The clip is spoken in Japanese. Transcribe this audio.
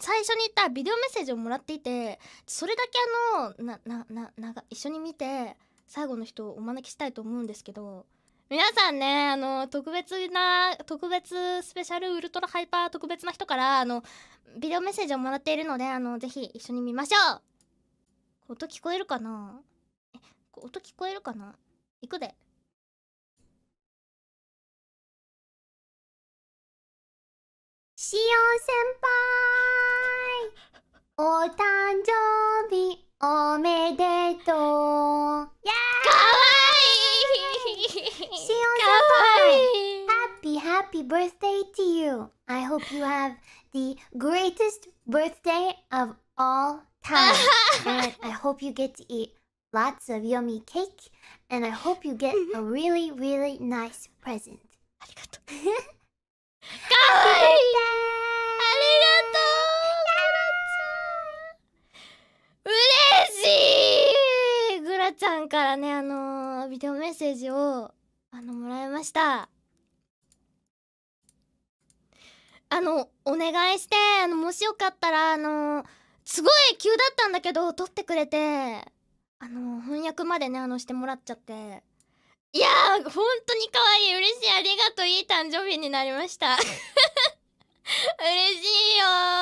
最初に言ったビデオメッセージをもらっていてそれだけあのなななな一緒に見て最後の人をお招きしたいと思うんですけど皆さんねあの特別な特別スペシャルウルトラハイパー特別な人からあのビデオメッセージをもらっているのであのぜひ一緒に見ましょう。音聞こえるかな？え音聞こえるかな？行くで。しおん先輩。お誕生日おめでとうかわいいしお先かわ輩いい Happy, happy birthday to you. I hope you have the greatest birthday of all time. and I hope you get to eat lots of yummy cake. And I hope you get a really, really nice present. ありがとうかわいい ちゃんからねあのービデオメッセージをあのもらいました。あのお願いしてあのもしよかったらあのすごい急だったんだけど撮ってくれてあの翻訳までねあのしてもらっちゃって。いやー本当に可愛い。嬉しい。ありがとう。いい誕生日になりました。嬉しいよー。